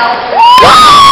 了！